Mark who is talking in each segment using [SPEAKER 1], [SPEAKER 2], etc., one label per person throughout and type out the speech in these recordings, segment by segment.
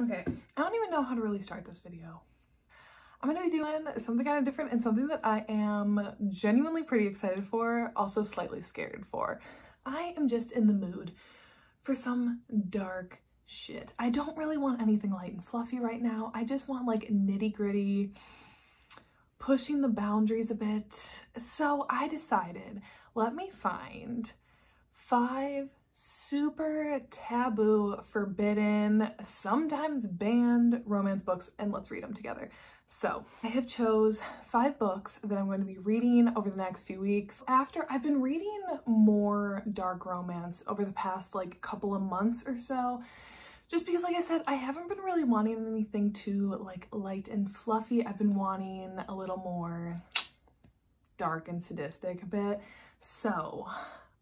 [SPEAKER 1] Okay, I don't even know how to really start this video. I'm gonna be doing something kind of different and something that I am genuinely pretty excited for, also slightly scared for. I am just in the mood for some dark shit. I don't really want anything light and fluffy right now. I just want like nitty gritty, pushing the boundaries a bit. So I decided, let me find five super taboo, forbidden, sometimes banned romance books and let's read them together. So I have chose five books that I'm going to be reading over the next few weeks. After I've been reading more dark romance over the past like couple of months or so, just because like I said, I haven't been really wanting anything too like light and fluffy. I've been wanting a little more dark and sadistic a bit. So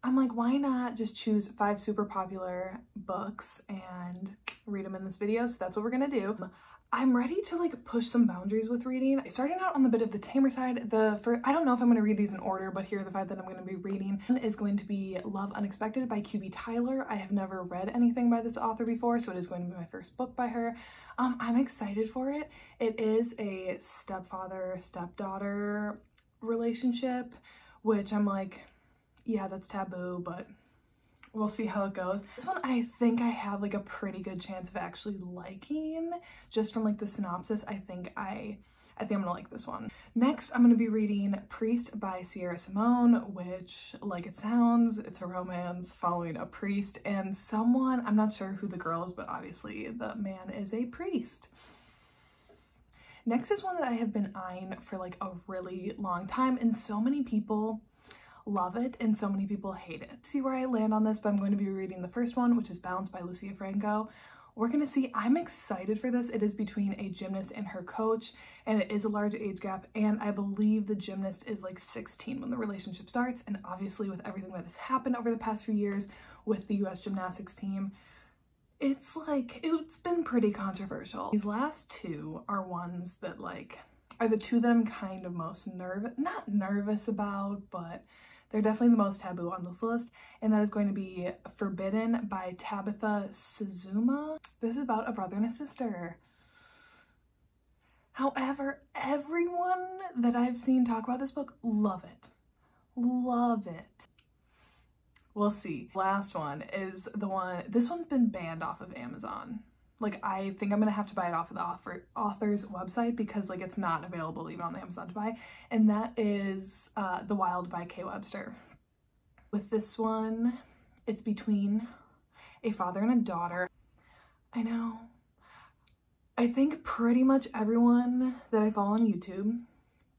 [SPEAKER 1] I'm like, why not just choose five super popular books and read them in this video? So that's what we're gonna do. I'm ready to like push some boundaries with reading. Starting out on the bit of the tamer side, the first, I don't know if I'm going to read these in order, but here are the five that I'm going to be reading. Is going to be Love Unexpected by QB Tyler. I have never read anything by this author before, so it is going to be my first book by her. Um, I'm excited for it. It is a stepfather, stepdaughter relationship, which I'm like, yeah, that's taboo, but we'll see how it goes. This one I think I have like a pretty good chance of actually liking just from like the synopsis. I think I I think I'm gonna like this one. Next, I'm gonna be reading Priest by Sierra Simone, which like it sounds, it's a romance following a priest and someone, I'm not sure who the girl is, but obviously the man is a priest. Next is one that I have been eyeing for like a really long time and so many people love it and so many people hate it. See where I land on this, but I'm going to be reading the first one, which is Balance by Lucia Franco. We're gonna see, I'm excited for this. It is between a gymnast and her coach, and it is a large age gap, and I believe the gymnast is like 16 when the relationship starts, and obviously with everything that has happened over the past few years with the US gymnastics team, it's like, it's been pretty controversial. These last two are ones that like, are the two that I'm kind of most nervous, not nervous about, but they're definitely the most taboo on this list, and that is going to be Forbidden by Tabitha Suzuma. This is about a brother and a sister. However, everyone that I've seen talk about this book love it. Love it. We'll see. Last one is the one, this one's been banned off of Amazon like I think I'm gonna have to buy it off of the author, author's website because like it's not available even on Amazon to buy and that is uh, The Wild by K Webster. With this one it's between a father and a daughter. I know. I think pretty much everyone that I follow on YouTube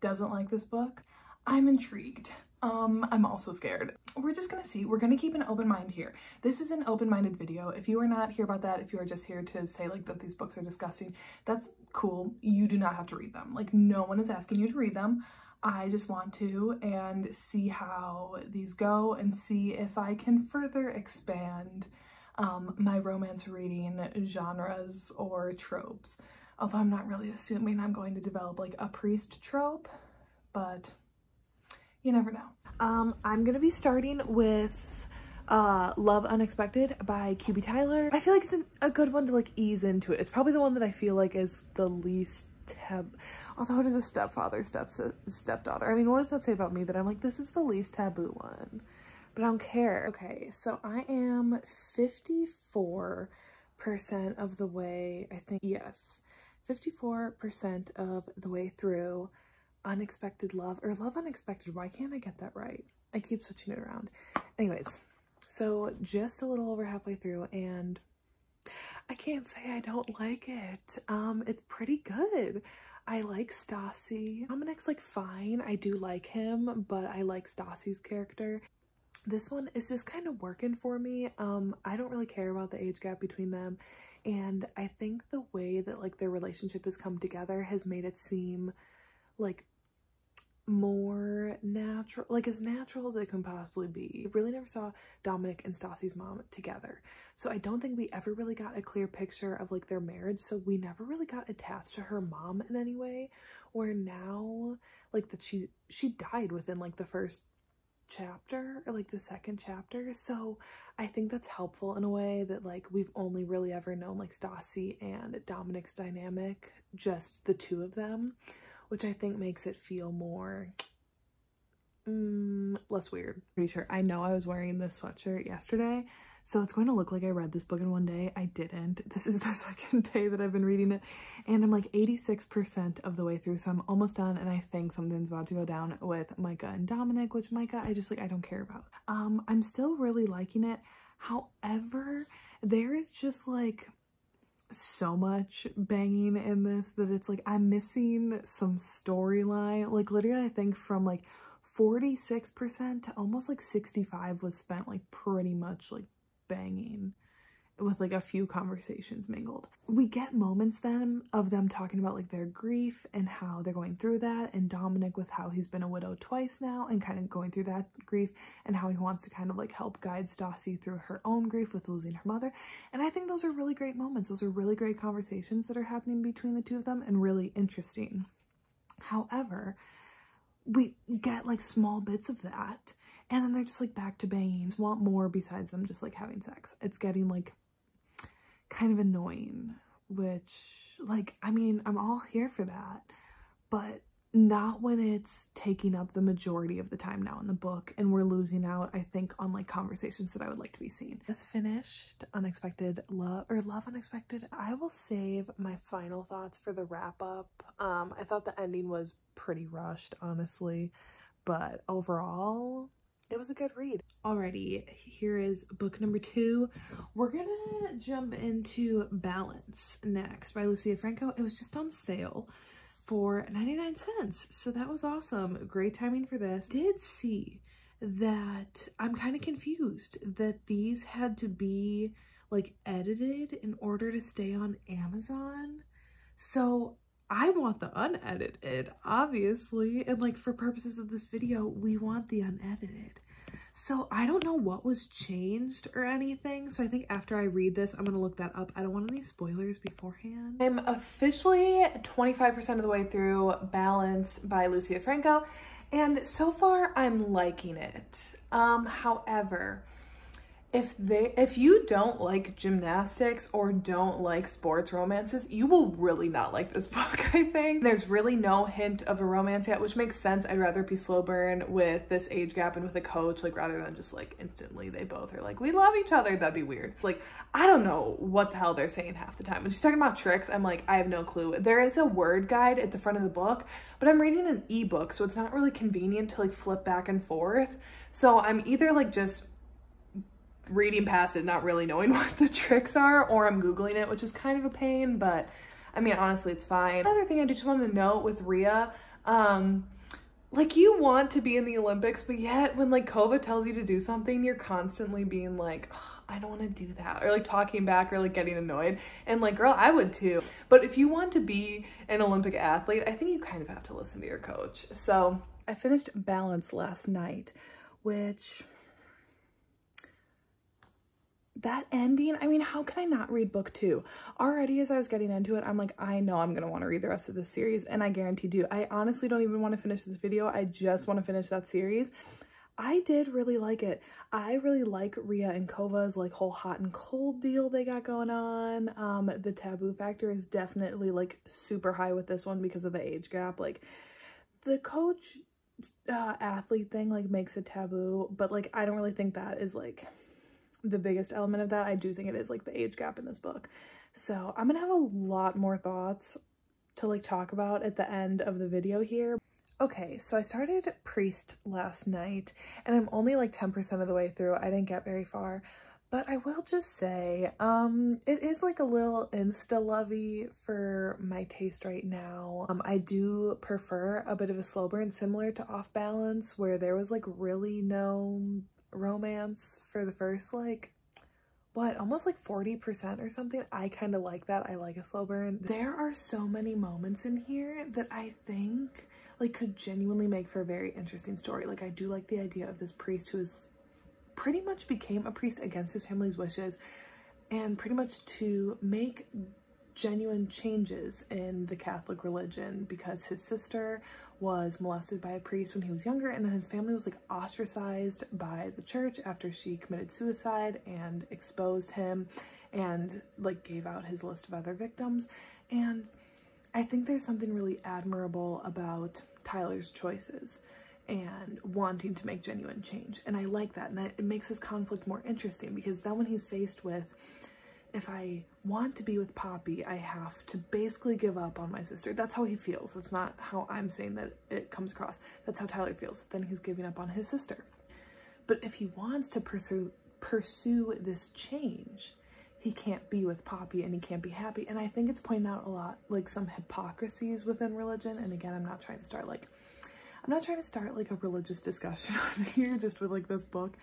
[SPEAKER 1] doesn't like this book. I'm intrigued. Um, I'm also scared. We're just gonna see. We're gonna keep an open mind here. This is an open-minded video. If you are not here about that, if you are just here to say like that these books are disgusting, that's cool. You do not have to read them. Like no one is asking you to read them. I just want to and see how these go and see if I can further expand um, my romance reading genres or tropes. Although I'm not really assuming I'm going to develop like a priest trope, but you never know. Um, I'm gonna be starting with uh, Love Unexpected by QB Tyler. I feel like it's a good one to like ease into it. It's probably the one that I feel like is the least tab, although it is a stepfather, step stepdaughter. I mean, what does that say about me that I'm like, this is the least taboo one, but I don't care. Okay, so I am 54% of the way, I think, yes, 54% of the way through unexpected love or love unexpected why can't i get that right? I keep switching it around. Anyways so just a little over halfway through and i can't say i don't like it. Um it's pretty good. I like stassi. Dominic's like fine. I do like him but i like stassi's character. This one is just kind of working for me. Um i don't really care about the age gap between them. And i think the way that like their relationship has come together has made it seem like more natural, like as natural as it can possibly be. I really never saw Dominic and Stassi's mom together. So I don't think we ever really got a clear picture of like their marriage. So we never really got attached to her mom in any way. Where now, like that she, she died within like the first chapter or like the second chapter. So I think that's helpful in a way that like we've only really ever known like Stassi and Dominic's dynamic, just the two of them, which I think makes it feel more mm, less weird. Pretty sure. I know I was wearing this sweatshirt yesterday so it's going to look like I read this book in one day. I didn't. This is the second day that I've been reading it and I'm like 86% of the way through. So I'm almost done and I think something's about to go down with Micah and Dominic, which Micah, I just like, I don't care about. Um, I'm still really liking it. However, there is just like so much banging in this that it's like I'm missing some storyline. Like literally I think from like 46% to almost like 65 was spent like pretty much like banging with like a few conversations mingled. We get moments then of them talking about like their grief and how they're going through that and Dominic with how he's been a widow twice now and kind of going through that grief and how he wants to kind of like help guide Stassi through her own grief with losing her mother. And I think those are really great moments. Those are really great conversations that are happening between the two of them and really interesting. However, we get like small bits of that and then they're just like back to banging want more besides them just like having sex it's getting like kind of annoying which like i mean i'm all here for that but not when it's taking up the majority of the time now in the book and we're losing out i think on like conversations that i would like to be seen. Just finished unexpected love or love unexpected? I will save my final thoughts for the wrap up um i thought the ending was pretty rushed honestly but overall it was a good read. Alrighty, here is book number two. We're gonna jump into Balance next by Lucia Franco. It was just on sale for 99 cents. So that was awesome. Great timing for this. Did see that I'm kind of confused that these had to be like edited in order to stay on Amazon. So I want the unedited, obviously. And like for purposes of this video, we want the unedited. So I don't know what was changed or anything. So I think after I read this, I'm going to look that up. I don't want any spoilers beforehand. I'm officially 25% of the way through Balance by Lucia Franco. And so far I'm liking it. Um, however, if they if you don't like gymnastics or don't like sports romances you will really not like this book i think. There's really no hint of a romance yet which makes sense. I'd rather be slow burn with this age gap and with a coach like rather than just like instantly they both are like we love each other. That'd be weird. Like i don't know what the hell they're saying half the time. When she's talking about tricks i'm like i have no clue. There is a word guide at the front of the book but i'm reading an ebook so it's not really convenient to like flip back and forth. So i'm either like just reading past it, not really knowing what the tricks are, or I'm Googling it, which is kind of a pain, but I mean, honestly, it's fine. Another thing I just wanted to note with Rhea, um, like you want to be in the Olympics, but yet when like Kova tells you to do something, you're constantly being like, oh, I don't want to do that. Or like talking back or like getting annoyed. And like, girl, I would too. But if you want to be an Olympic athlete, I think you kind of have to listen to your coach. So I finished balance last night, which that ending, I mean, how can I not read book two? Already as I was getting into it, I'm like, I know I'm going to want to read the rest of this series, and I guarantee do. I honestly don't even want to finish this video. I just want to finish that series. I did really like it. I really like Rhea and Kova's like whole hot and cold deal they got going on. Um, the taboo factor is definitely like super high with this one because of the age gap. Like the coach uh, athlete thing like makes it taboo, but like I don't really think that is like the biggest element of that. I do think it is like the age gap in this book. So I'm gonna have a lot more thoughts to like talk about at the end of the video here. Okay, so I started Priest last night and I'm only like 10% of the way through. I didn't get very far, but I will just say, um, it is like a little insta-lovey for my taste right now. Um, I do prefer a bit of a slow burn similar to Off Balance where there was like really no romance for the first like what almost like 40% or something i kind of like that. I like a slow burn. There are so many moments in here that i think like could genuinely make for a very interesting story. Like i do like the idea of this priest who is pretty much became a priest against his family's wishes and pretty much to make genuine changes in the Catholic religion because his sister was molested by a priest when he was younger and then his family was like ostracized by the church after she committed suicide and exposed him and like gave out his list of other victims. And I think there's something really admirable about Tyler's choices and wanting to make genuine change and I like that and it makes his conflict more interesting because then when he's faced with if I want to be with Poppy, I have to basically give up on my sister. That's how he feels. That's not how I'm saying that it comes across. That's how Tyler feels. Then he's giving up on his sister. But if he wants to pursue pursue this change, he can't be with Poppy and he can't be happy. And I think it's pointing out a lot, like some hypocrisies within religion. And again, I'm not trying to start like, I'm not trying to start like a religious discussion on here just with like this book,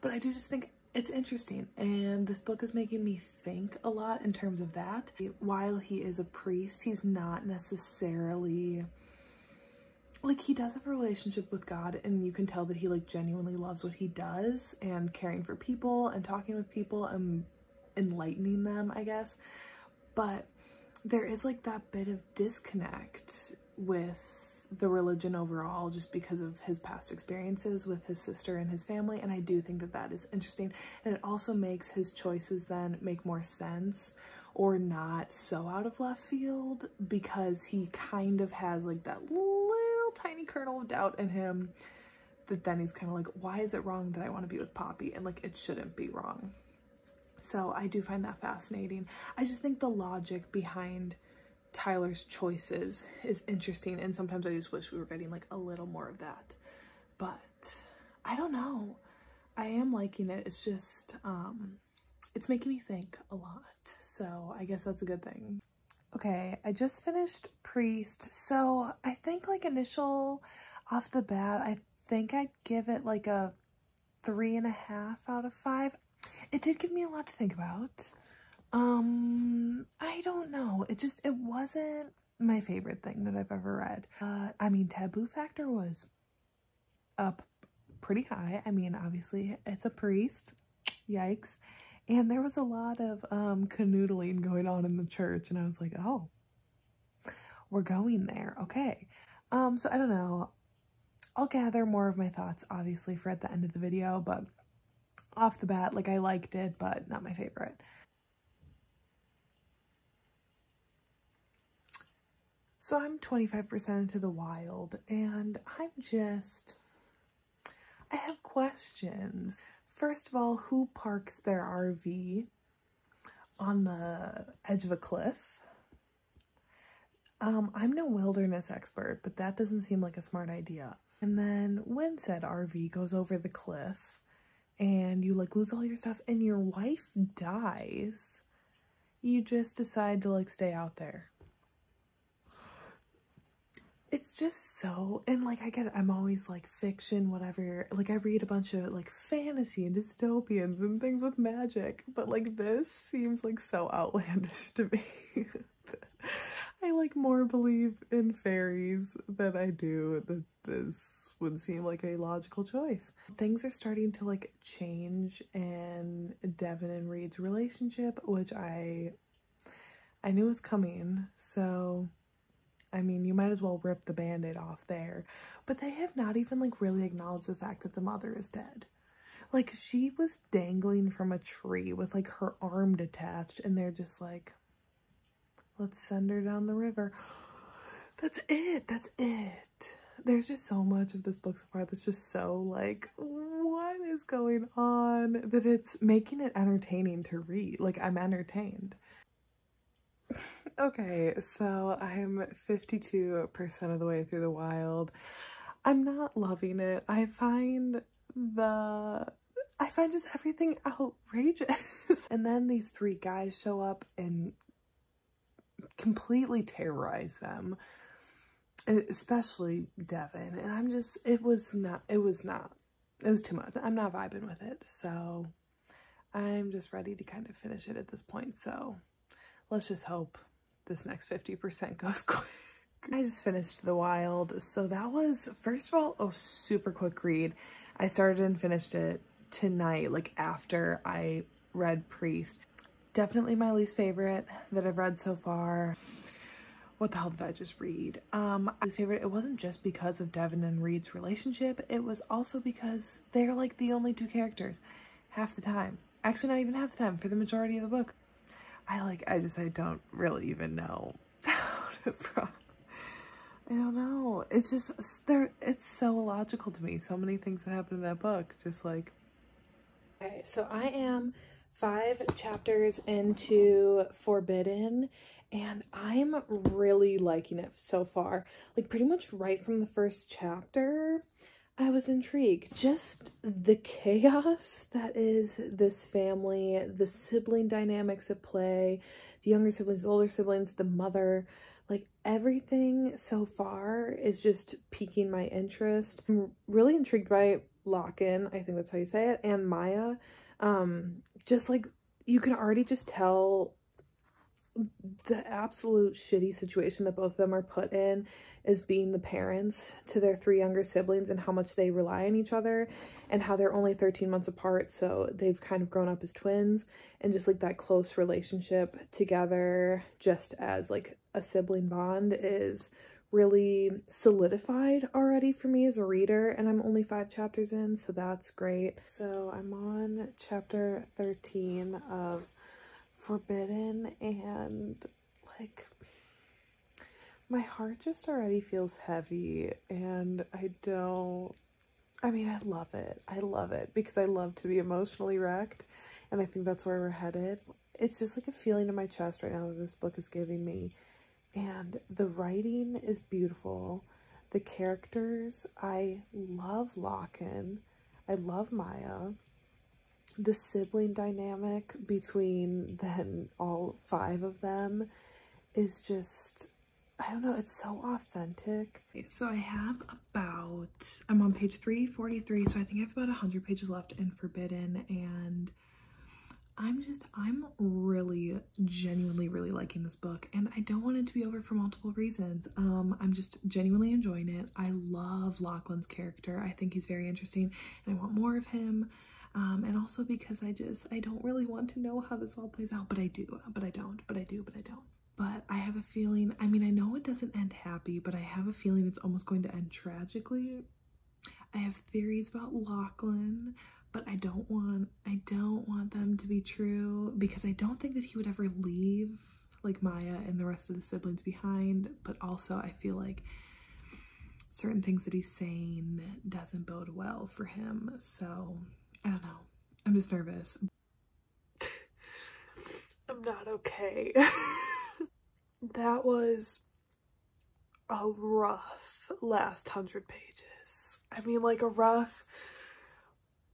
[SPEAKER 1] but I do just think it's interesting and this book is making me think a lot in terms of that. While he is a priest, he's not necessarily like he does have a relationship with God and you can tell that he like genuinely loves what he does and caring for people and talking with people and enlightening them, I guess. But there is like that bit of disconnect with the religion overall just because of his past experiences with his sister and his family and I do think that that is interesting. And it also makes his choices then make more sense or not so out of left field because he kind of has like that little tiny kernel of doubt in him that then he's kind of like why is it wrong that I want to be with Poppy? And like it shouldn't be wrong. So I do find that fascinating. I just think the logic behind Tyler's choices is interesting and sometimes I just wish we were getting like a little more of that. But I don't know. I am liking it. It's just um it's making me think a lot. So I guess that's a good thing. Okay I just finished Priest. So I think like initial off the bat I think I'd give it like a three and a half out of five. It did give me a lot to think about um, I don't know. It just, it wasn't my favorite thing that I've ever read. Uh, I mean, Taboo Factor was up pretty high. I mean, obviously, it's a priest. Yikes. And there was a lot of um, canoodling going on in the church, and I was like, oh, we're going there. Okay. Um, so I don't know. I'll gather more of my thoughts, obviously, for at the end of the video, but off the bat, like, I liked it, but not my favorite. So I'm 25% into the wild and I'm just, I have questions. First of all, who parks their RV on the edge of a cliff? Um, I'm no wilderness expert, but that doesn't seem like a smart idea. And then when said RV goes over the cliff and you like lose all your stuff and your wife dies, you just decide to like stay out there it's just so and like I get it, I'm always like fiction, whatever. Like I read a bunch of like fantasy and dystopians and things with magic, but like this seems like so outlandish to me. I like more believe in fairies than I do that this would seem like a logical choice. Things are starting to like change in Devin and Reed's relationship, which I I knew was coming. So I mean, you might as well rip the band-aid off there. But they have not even like really acknowledged the fact that the mother is dead. Like she was dangling from a tree with like her arm detached and they're just like, let's send her down the river. That's it. That's it. There's just so much of this book so far that's just so like, what is going on? That it's making it entertaining to read. Like I'm entertained. Okay, so I'm 52% of the way through the wild. I'm not loving it. I find the I find just everything outrageous. and then these three guys show up and completely terrorize them. Especially Devin. And I'm just it was not it was not it was too much. I'm not vibing with it. So I'm just ready to kind of finish it at this point. So let's just hope this next 50% goes quick. I just finished The Wild. So that was, first of all, a super quick read. I started and finished it tonight, like after I read Priest. definitely my least favorite that I've read so far. What the hell did I just read? Um, least favorite, it wasn't just because of Devin and Reed's relationship, it was also because they're like the only two characters half the time. Actually, not even half the time, for the majority of the book. I like, I just, I don't really even know I don't know. It's just, there. it's so illogical to me. So many things that happen in that book, just like. Okay, so I am five chapters into Forbidden and I'm really liking it so far. Like pretty much right from the first chapter, I was intrigued. Just the chaos that is this family, the sibling dynamics at play, the younger siblings, the older siblings, the mother, like everything so far is just piquing my interest. I'm really intrigued by Lochan, I think that's how you say it, and Maya. Um, just like you can already just tell the absolute shitty situation that both of them are put in as being the parents to their three younger siblings and how much they rely on each other and how they're only 13 months apart so they've kind of grown up as twins and just like that close relationship together just as like a sibling bond is really solidified already for me as a reader and I'm only five chapters in so that's great. So I'm on chapter 13 of Forbidden and like my heart just already feels heavy and I don't I mean I love it. I love it because I love to be emotionally wrecked and I think that's where we're headed. It's just like a feeling in my chest right now that this book is giving me and the writing is beautiful. The characters, I love Lochan. I love Maya the sibling dynamic between then all five of them is just I don't know, it's so authentic. So I have about, I'm on page 343, so I think I have about 100 pages left in Forbidden, and I'm just, I'm really, genuinely really liking this book, and I don't want it to be over for multiple reasons. Um, I'm just genuinely enjoying it. I love Lachlan's character. I think he's very interesting, and I want more of him um, and also because I just, I don't really want to know how this all plays out, but I do, but I don't, but I do, but I don't. But I have a feeling, I mean, I know it doesn't end happy, but I have a feeling it's almost going to end tragically. I have theories about Lachlan, but I don't want, I don't want them to be true because I don't think that he would ever leave like Maya and the rest of the siblings behind, but also I feel like certain things that he's saying doesn't bode well for him. So I don't know. I'm just nervous. I'm not okay. that was a rough last hundred pages. I mean, like a rough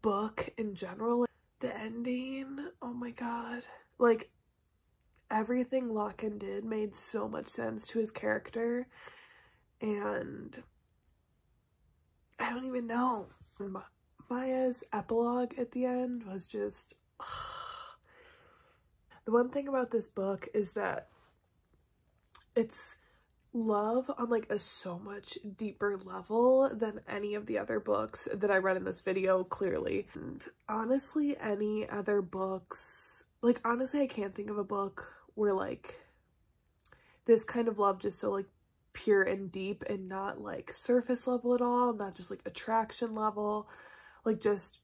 [SPEAKER 1] book in general. The ending, oh my god. Like, everything Lochan did made so much sense to his character. And I don't even know. Maya's epilogue at the end was just. the one thing about this book is that it's love on like a so much deeper level than any of the other books that I read in this video clearly. And honestly, any other books, like honestly, I can't think of a book where like this kind of love just so like pure and deep and not like surface level at all, not just like attraction level like just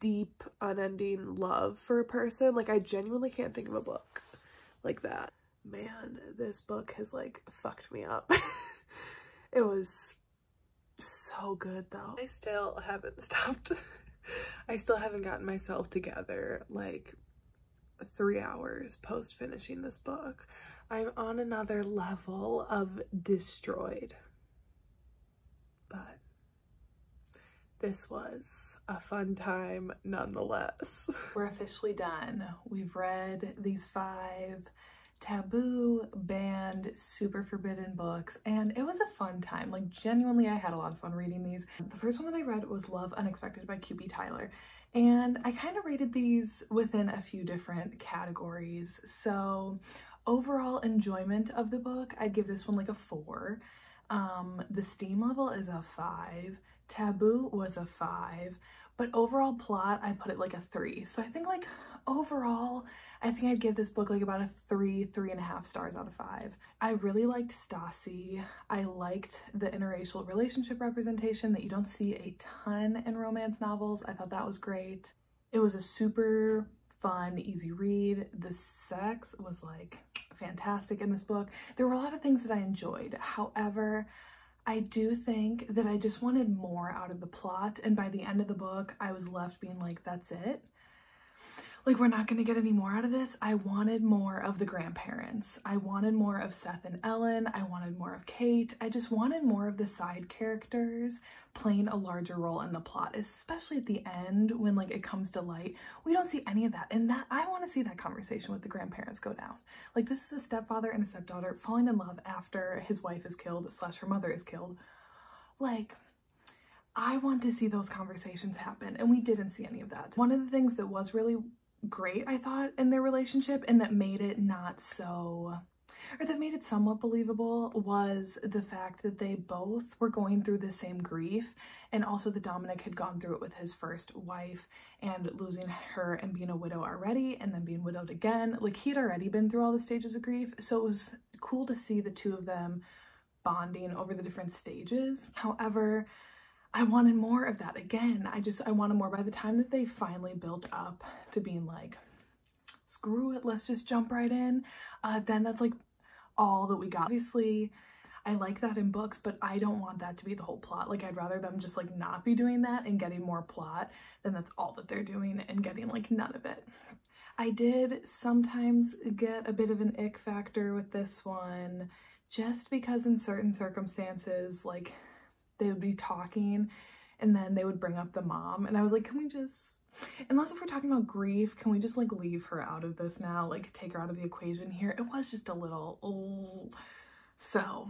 [SPEAKER 1] deep unending love for a person like i genuinely can't think of a book like that man this book has like fucked me up. It was so good though. I still haven't stopped. I still haven't gotten myself together like three hours post finishing this book. I'm on another level of destroyed. But this was a fun time nonetheless. We're officially done. We've read these five taboo, banned, super forbidden books, and it was a fun time. Like, genuinely, I had a lot of fun reading these. The first one that I read was Love Unexpected by QB Tyler, and I kind of rated these within a few different categories. So, overall enjoyment of the book, I'd give this one like a four. Um, the steam level is a five. Taboo was a five. But overall plot, I put it like a three. So I think like overall, I think I'd give this book like about a three, three and a half stars out of five. I really liked Stassi. I liked the interracial relationship representation that you don't see a ton in romance novels. I thought that was great. It was a super fun, easy read. The sex was like fantastic in this book. There were a lot of things that I enjoyed. However, I do think that I just wanted more out of the plot and by the end of the book I was left being like that's it like we're not going to get any more out of this. I wanted more of the grandparents. I wanted more of Seth and Ellen. I wanted more of Kate. I just wanted more of the side characters playing a larger role in the plot, especially at the end when like it comes to light. We don't see any of that. And that I want to see that conversation with the grandparents go down. Like this is a stepfather and a stepdaughter falling in love after his wife is killed slash her mother is killed. Like I want to see those conversations happen and we didn't see any of that. One of the things that was really great, I thought, in their relationship and that made it not so or that made it somewhat believable was the fact that they both were going through the same grief and also that Dominic had gone through it with his first wife and losing her and being a widow already and then being widowed again. Like he'd already been through all the stages of grief so it was cool to see the two of them bonding over the different stages. However, I wanted more of that again. I just, I wanted more by the time that they finally built up to being like, screw it, let's just jump right in. Uh, then that's like all that we got. Obviously, I like that in books, but I don't want that to be the whole plot. Like I'd rather them just like not be doing that and getting more plot than that's all that they're doing and getting like none of it. I did sometimes get a bit of an ick factor with this one just because in certain circumstances, like they would be talking and then they would bring up the mom and I was like, can we just, unless if we're talking about grief, can we just like leave her out of this now? Like take her out of the equation here. It was just a little, oh. so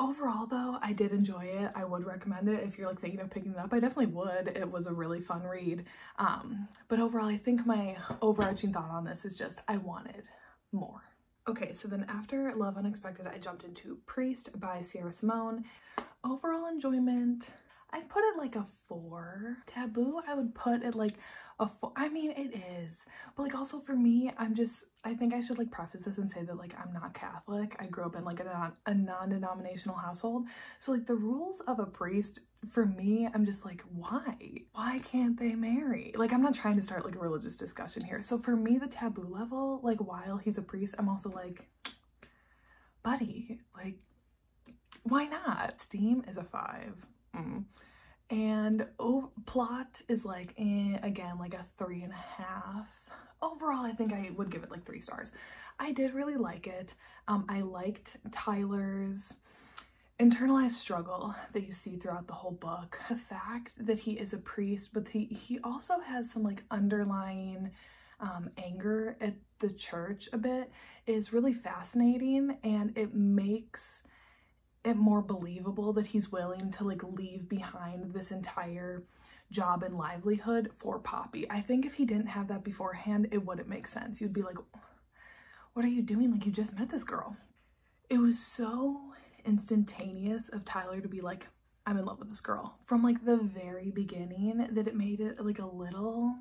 [SPEAKER 1] overall though, I did enjoy it. I would recommend it if you're like thinking of picking it up. I definitely would. It was a really fun read. Um, but overall, I think my overarching thought on this is just I wanted more. Okay, so then after Love Unexpected, I jumped into Priest by Sierra Simone. Overall enjoyment, I'd put it like a four. Taboo, I would put it like a four. I mean, it is. But like also for me, I'm just, I think I should like preface this and say that like I'm not Catholic. I grew up in like a, non a non-denominational household. So like the rules of a priest, for me, I'm just like, why? Why can't they marry? Like I'm not trying to start like a religious discussion here. So for me, the taboo level, like while he's a priest, I'm also like, buddy, like why not? Steam is a five. Mm. And plot is like, eh, again, like a three and a half. Overall, I think I would give it like three stars. I did really like it. Um, I liked Tyler's internalized struggle that you see throughout the whole book. The fact that he is a priest, but he, he also has some like underlying um, anger at the church a bit is really fascinating and it makes it more believable that he's willing to like leave behind this entire job and livelihood for Poppy. I think if he didn't have that beforehand, it wouldn't make sense. You'd be like, what are you doing? Like you just met this girl. It was so instantaneous of Tyler to be like, I'm in love with this girl from like the very beginning that it made it like a little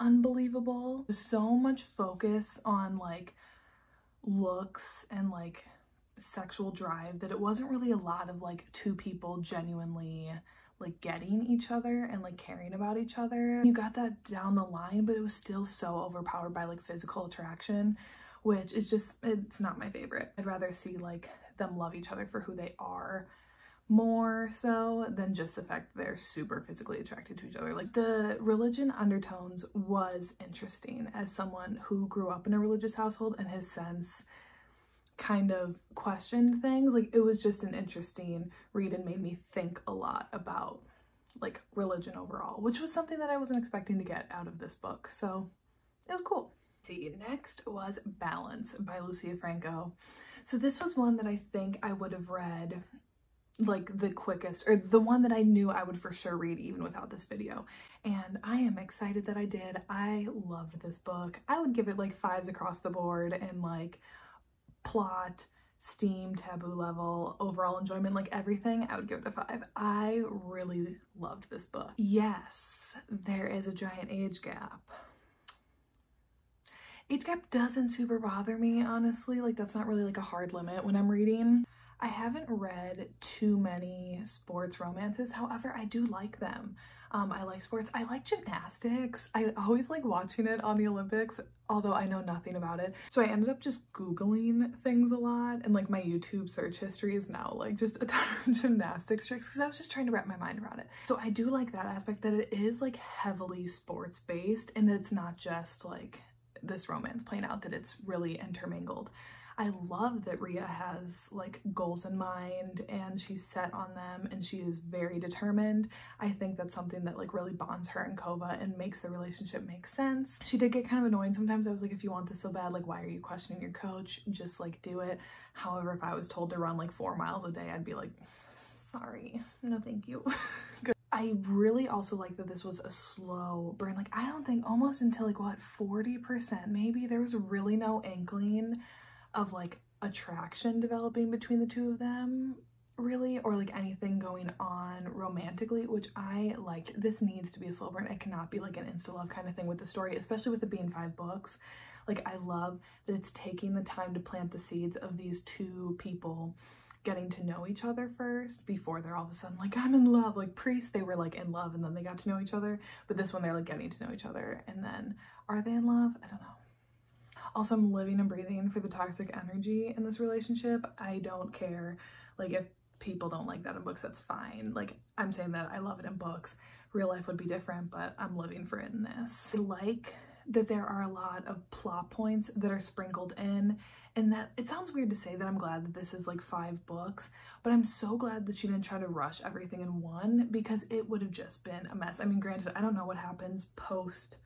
[SPEAKER 1] unbelievable. So much focus on like looks and like sexual drive that it wasn't really a lot of like two people genuinely like getting each other and like caring about each other. You got that down the line, but it was still so overpowered by like physical attraction, which is just, it's not my favorite. I'd rather see like them love each other for who they are more so than just the fact they're super physically attracted to each other. Like the religion undertones was interesting as someone who grew up in a religious household and has since kind of questioned things. Like it was just an interesting read and made me think a lot about like religion overall, which was something that I wasn't expecting to get out of this book. So it was cool. See, next was Balance by Lucia Franco. So this was one that I think I would have read like the quickest or the one that I knew I would for sure read even without this video and I am excited that I did. I loved this book. I would give it like fives across the board and like plot, steam, taboo level, overall enjoyment, like everything, I would give it a five. I really loved this book. Yes, there is a giant age gap. Age gap doesn't super bother me, honestly. Like that's not really like a hard limit when I'm reading. I haven't read too many sports romances. However, I do like them. Um, I like sports. I like gymnastics. I always like watching it on the Olympics, although I know nothing about it. So I ended up just Googling things a lot and like my YouTube search history is now like just a ton of gymnastics tricks because I was just trying to wrap my mind around it. So I do like that aspect that it is like heavily sports based and that it's not just like this romance playing out, that it's really intermingled. I love that Rhea has like goals in mind and she's set on them and she is very determined. I think that's something that like really bonds her and Kova and makes the relationship make sense. She did get kind of annoying sometimes. I was like, if you want this so bad, like why are you questioning your coach? Just like do it. However, if I was told to run like four miles a day, I'd be like, sorry, no thank you. I really also like that this was a slow burn. Like I don't think almost until like what 40% maybe there was really no inkling of like attraction developing between the two of them really or like anything going on romantically which i liked. This needs to be a slow burn. It cannot be like an insta love kind of thing with the story especially with it being five books. Like i love that it's taking the time to plant the seeds of these two people getting to know each other first before they're all of a sudden like i'm in love. Like priest they were like in love and then they got to know each other but this one they're like getting to know each other and then are they in love? I don't know also, I'm living and breathing for the toxic energy in this relationship. I don't care. Like, if people don't like that in books, that's fine. Like, I'm saying that I love it in books. Real life would be different, but I'm living for it in this. I like that there are a lot of plot points that are sprinkled in and that it sounds weird to say that I'm glad that this is like five books, but I'm so glad that she didn't try to rush everything in one because it would have just been a mess. I mean, granted, I don't know what happens post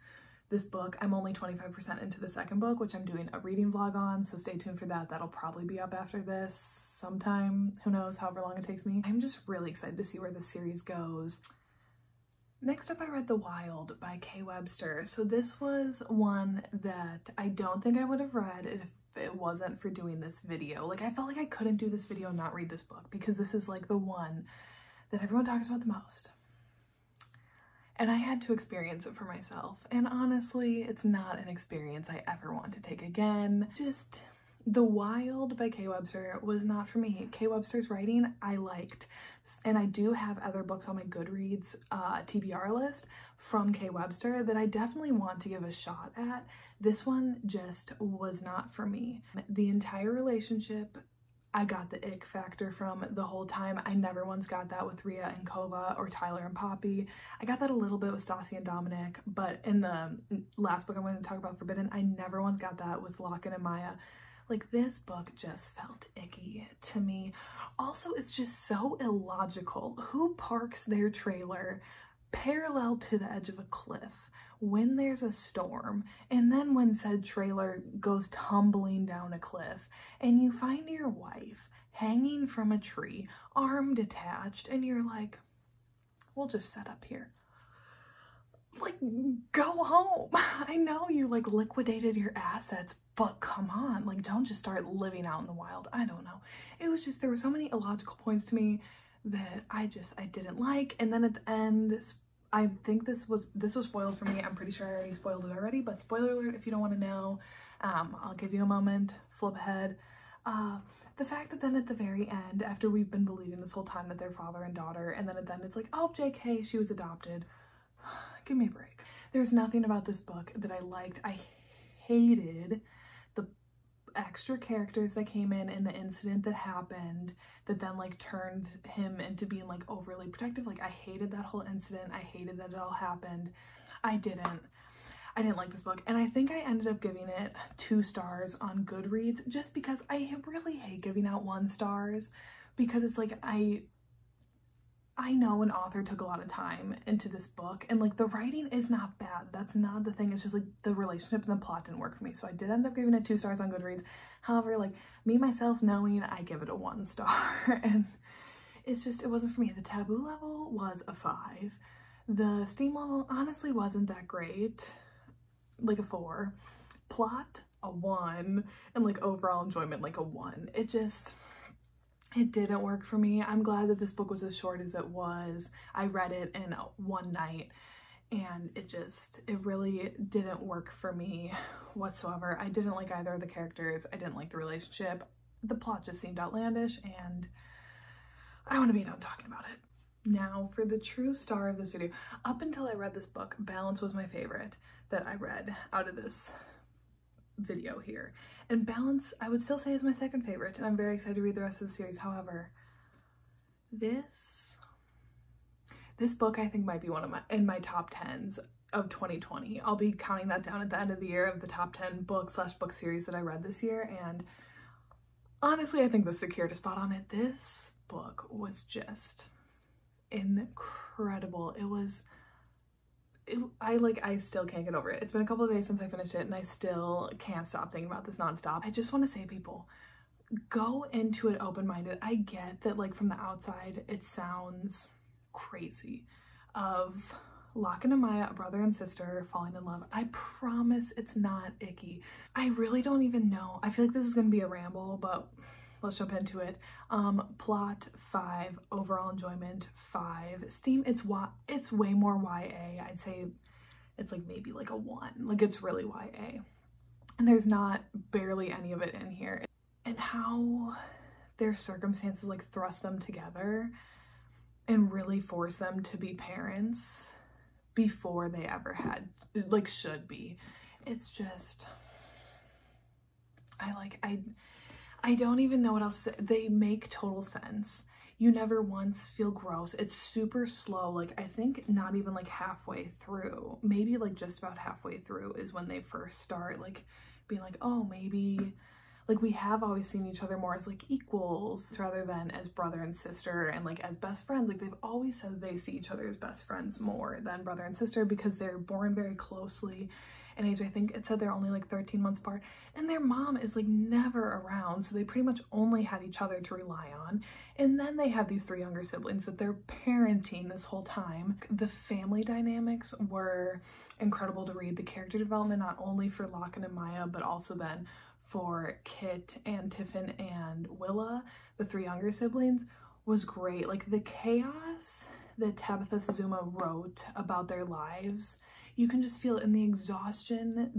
[SPEAKER 1] this book. I'm only 25% into the second book, which I'm doing a reading vlog on, so stay tuned for that. That'll probably be up after this sometime, who knows, however long it takes me. I'm just really excited to see where this series goes. Next up, I read The Wild by K Webster. So this was one that I don't think I would have read if it wasn't for doing this video. Like, I felt like I couldn't do this video and not read this book because this is like the one that everyone talks about the most and I had to experience it for myself. And honestly, it's not an experience I ever want to take again. Just The Wild by K Webster was not for me. K Webster's writing I liked, and I do have other books on my Goodreads uh, TBR list from K Webster that I definitely want to give a shot at. This one just was not for me. The entire relationship I got the ick factor from the whole time. I never once got that with Rhea and Kova or Tyler and Poppy. I got that a little bit with Stassi and Dominic, but in the last book I'm going to talk about, Forbidden, I never once got that with Lochan and Maya. Like this book just felt icky to me. Also, it's just so illogical. Who parks their trailer parallel to the edge of a cliff? When there's a storm and then when said trailer goes tumbling down a cliff and you find your wife hanging from a tree, arm detached, and you're like, we'll just set up here. Like, go home. I know you like liquidated your assets, but come on, like, don't just start living out in the wild. I don't know. It was just, there were so many illogical points to me that I just, I didn't like. And then at the end, I think this was this was spoiled for me. I'm pretty sure I already spoiled it already, but spoiler alert if you don't want to know. Um, I'll give you a moment, flip ahead. Uh, the fact that then at the very end, after we've been believing this whole time that they're father and daughter, and then at the end it's like, oh, JK, she was adopted. give me a break. There's nothing about this book that I liked. I hated extra characters that came in in the incident that happened that then like turned him into being like overly protective. Like I hated that whole incident. I hated that it all happened. I didn't. I didn't like this book and I think I ended up giving it two stars on Goodreads just because I really hate giving out one stars because it's like I I know an author took a lot of time into this book and like the writing is not bad. That's not the thing. It's just like the relationship and the plot didn't work for me. So I did end up giving it two stars on Goodreads. However, like me myself knowing I give it a one star and it's just, it wasn't for me. The taboo level was a five. The steam level honestly wasn't that great, like a four. Plot a one and like overall enjoyment like a one. It just, it didn't work for me. I'm glad that this book was as short as it was. I read it in one night and it just, it really didn't work for me whatsoever. I didn't like either of the characters. I didn't like the relationship. The plot just seemed outlandish and I want to be done talking about it. Now for the true star of this video. Up until I read this book, Balance was my favorite that I read out of this video here. And Balance, I would still say is my second favorite, and I'm very excited to read the rest of the series. However, this, this book I think might be one of my, in my top tens of 2020. I'll be counting that down at the end of the year of the top 10 book slash book series that I read this year, and honestly, I think this secured a spot on it. This book was just incredible. It was it, I like I still can't get over it. It's been a couple of days since I finished it and I still can't stop thinking about this nonstop. I just want to say people go into it open-minded. I get that like from the outside it sounds crazy of Lochan and Maya, a brother and sister, falling in love. I promise it's not icky. I really don't even know. I feel like this is gonna be a ramble, but let's jump into it. Um, plot five, overall enjoyment five. Steam, it's wa it's way more YA. I'd say it's like maybe like a one. Like it's really YA. And there's not barely any of it in here. And how their circumstances like thrust them together and really force them to be parents before they ever had like should be. It's just I like I I don't even know what else to. They make total sense. You never once feel gross. It's super slow. Like, I think not even like halfway through, maybe like just about halfway through is when they first start like being like, oh, maybe like we have always seen each other more as like equals rather than as brother and sister and like as best friends. Like they've always said they see each other as best friends more than brother and sister because they're born very closely age. I think it said they're only like 13 months apart and their mom is like never around. So they pretty much only had each other to rely on. And then they have these three younger siblings that they're parenting this whole time. The family dynamics were incredible to read. The character development, not only for Lochan and Maya, but also then for Kit and Tiffin and Willa, the three younger siblings, was great. Like the chaos that Tabitha Suzuma wrote about their lives you can just feel in the exhaustion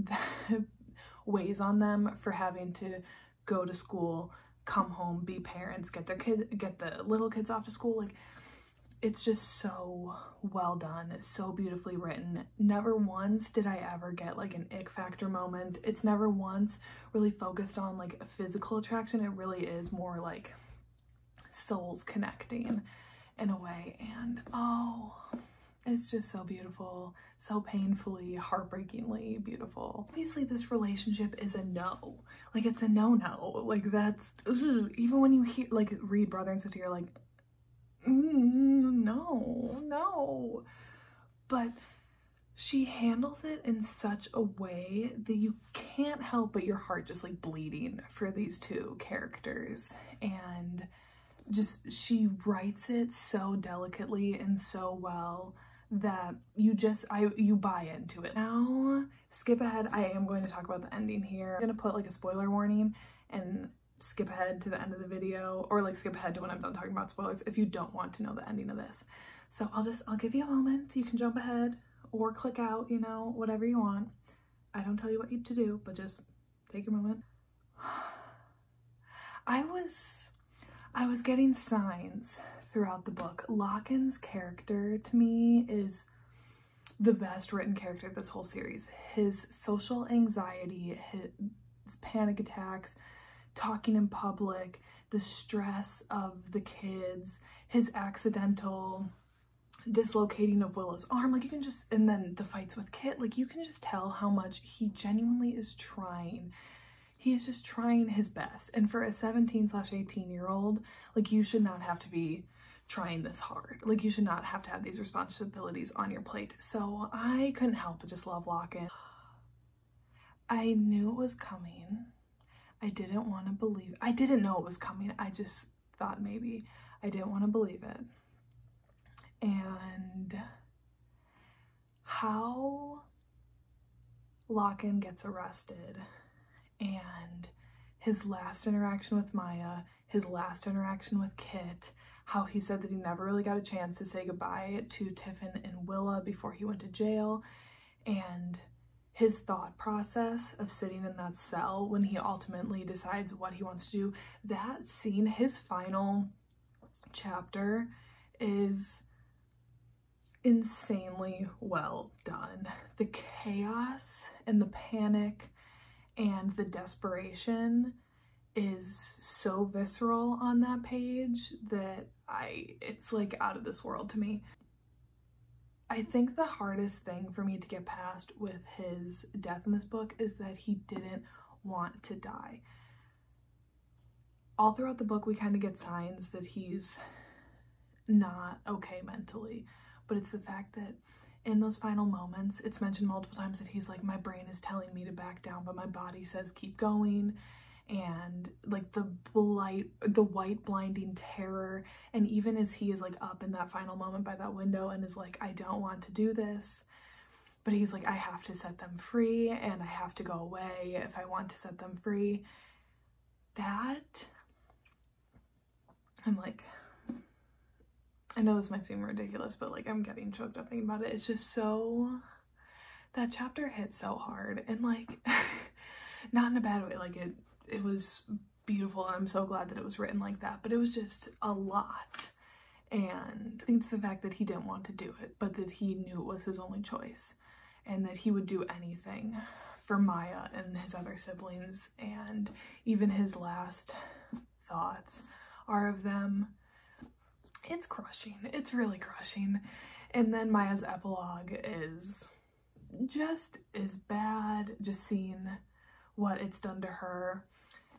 [SPEAKER 1] that weighs on them for having to go to school, come home, be parents, get their kid, get the little kids off to school. Like, it's just so well done, so beautifully written. Never once did I ever get like an ick factor moment. It's never once really focused on like a physical attraction. It really is more like souls connecting in a way. And oh, it's just so beautiful, so painfully, heartbreakingly beautiful. Obviously, this relationship is a no. Like, it's a no-no. Like, that's, ugh. even when you hear, like, read Brother and Sister, you're like, mm, no, no. But she handles it in such a way that you can't help but your heart just, like, bleeding for these two characters. And just, she writes it so delicately and so well that you just I you buy into it. Now skip ahead. I am going to talk about the ending here. I'm gonna put like a spoiler warning and skip ahead to the end of the video or like skip ahead to when I'm done talking about spoilers if you don't want to know the ending of this. So I'll just I'll give you a moment. You can jump ahead or click out, you know, whatever you want. I don't tell you what you to do, but just take your moment. I was I was getting signs throughout the book. Lochan's character to me is the best written character of this whole series. His social anxiety, his panic attacks, talking in public, the stress of the kids, his accidental dislocating of Willa's arm, like you can just, and then the fights with Kit, like you can just tell how much he genuinely is trying he is just trying his best. And for a 17 slash 18 year old, like you should not have to be trying this hard. Like you should not have to have these responsibilities on your plate. So I couldn't help but just love Lochan. I knew it was coming. I didn't want to believe, I didn't know it was coming. I just thought maybe I didn't want to believe it. And how Lochan gets arrested and his last interaction with Maya, his last interaction with Kit, how he said that he never really got a chance to say goodbye to Tiffin and Willa before he went to jail, and his thought process of sitting in that cell when he ultimately decides what he wants to do. That scene, his final chapter, is insanely well done. The chaos and the panic and the desperation is so visceral on that page that I it's like out of this world to me. I think the hardest thing for me to get past with his death in this book is that he didn't want to die. All throughout the book, we kind of get signs that he's not okay mentally, but it's the fact that in those final moments, it's mentioned multiple times that he's like, My brain is telling me to back down, but my body says keep going and like the blight the white blinding terror and even as he is like up in that final moment by that window and is like i don't want to do this but he's like i have to set them free and i have to go away if i want to set them free. That i'm like i know this might seem ridiculous but like i'm getting choked up thinking about it. It's just so that chapter hit so hard and like not in a bad way like it it was beautiful and I'm so glad that it was written like that, but it was just a lot. And I think it's the fact that he didn't want to do it, but that he knew it was his only choice and that he would do anything for Maya and his other siblings. And even his last thoughts are of them. It's crushing. It's really crushing. And then Maya's epilogue is just as bad, just seeing what it's done to her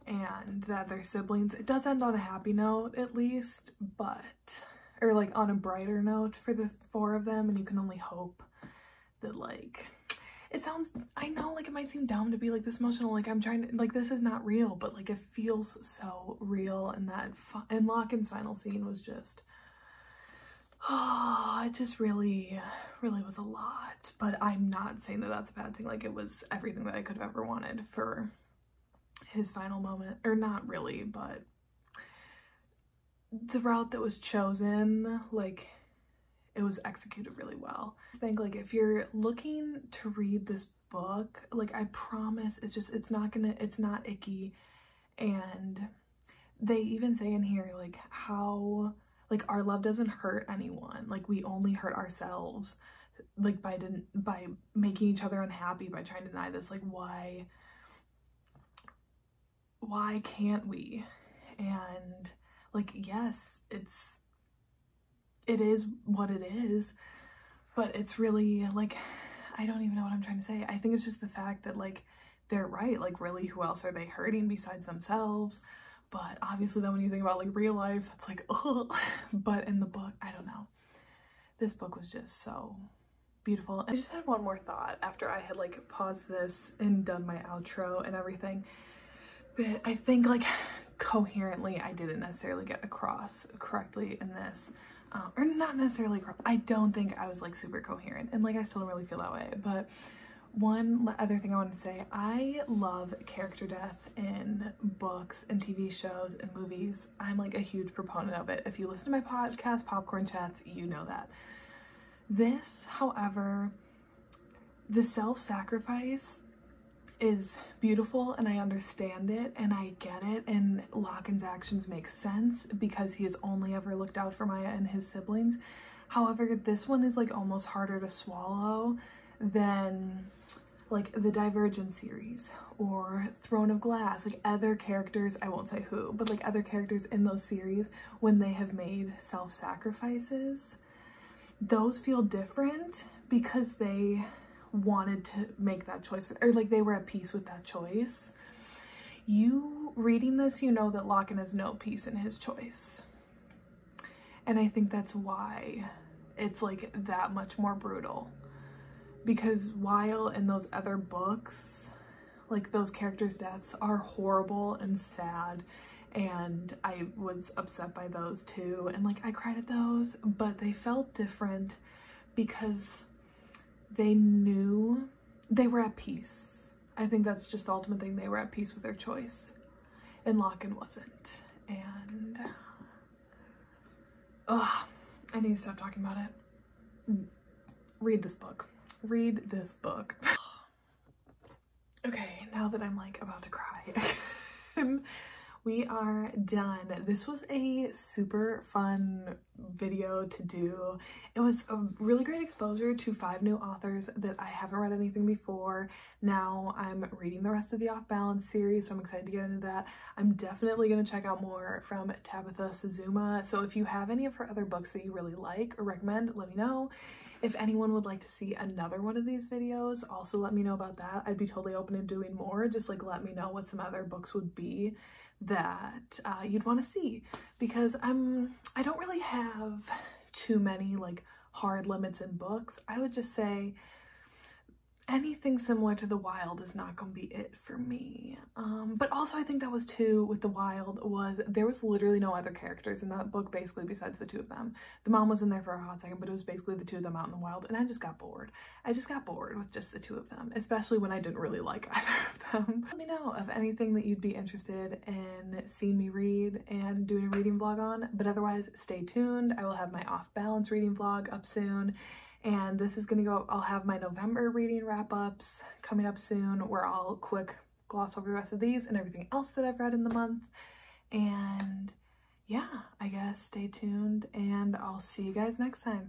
[SPEAKER 1] and that their siblings. It does end on a happy note at least, but, or like on a brighter note for the four of them and you can only hope that like, it sounds, I know like it might seem dumb to be like this emotional, like I'm trying to, like this is not real, but like it feels so real and that, and Lochan's final scene was just, oh, it just really, really was a lot. But I'm not saying that that's a bad thing. Like it was everything that I could have ever wanted for his final moment, or not really, but the route that was chosen, like it was executed really well. I think like if you're looking to read this book, like I promise it's just, it's not gonna, it's not icky. And they even say in here like how, like our love doesn't hurt anyone. Like we only hurt ourselves like by didn't by making each other unhappy by trying to deny this like why why can't we? And like, yes, it's, it is what it is, but it's really like, I don't even know what I'm trying to say. I think it's just the fact that like, they're right. Like really, who else are they hurting besides themselves? But obviously then when you think about like real life, it's like, oh, but in the book, I don't know. This book was just so beautiful. I just had one more thought after I had like paused this and done my outro and everything that I think like coherently I didn't necessarily get across correctly in this. Um, or not necessarily, I don't think I was like super coherent and like I still don't really feel that way. But one other thing I want to say, I love character death in books and TV shows and movies. I'm like a huge proponent of it. If you listen to my podcast, Popcorn Chats, you know that. This, however, the self-sacrifice is beautiful and I understand it and I get it and Lochan's actions make sense because he has only ever looked out for Maya and his siblings. However, this one is like almost harder to swallow than like the Divergent series or Throne of Glass, like other characters, I won't say who, but like other characters in those series when they have made self-sacrifices. Those feel different because they wanted to make that choice or like they were at peace with that choice. You reading this, you know that Lochan has no peace in his choice. And I think that's why it's like that much more brutal. Because while in those other books, like those characters' deaths are horrible and sad and I was upset by those too and like I cried at those but they felt different because they knew they were at peace. I think that's just the ultimate thing. They were at peace with their choice. And Lochan wasn't. And ugh, I need to stop talking about it. Read this book. Read this book. okay, now that I'm like about to cry. we are done. This was a super fun video to do. It was a really great exposure to five new authors that I haven't read anything before. Now I'm reading the rest of the Off Balance series, so I'm excited to get into that. I'm definitely going to check out more from Tabitha Suzuma. So if you have any of her other books that you really like or recommend, let me know. If anyone would like to see another one of these videos, also let me know about that. I'd be totally open to doing more. Just like let me know what some other books would be that uh, you'd want to see because I'm I don't really have too many like hard limits in books. I would just say anything similar to the wild is not gonna be it for me. Um but also i think that was too with the wild was there was literally no other characters in that book basically besides the two of them. The mom was in there for a hot second but it was basically the two of them out in the wild and i just got bored. I just got bored with just the two of them especially when i didn't really like either of them. Let me know of anything that you'd be interested in seeing me read and doing a reading vlog on but otherwise stay tuned. I will have my off balance reading vlog up soon and this is gonna go I'll have my November reading wrap-ups coming up soon where I'll quick gloss over the rest of these and everything else that I've read in the month. And yeah I guess stay tuned and I'll see you guys next time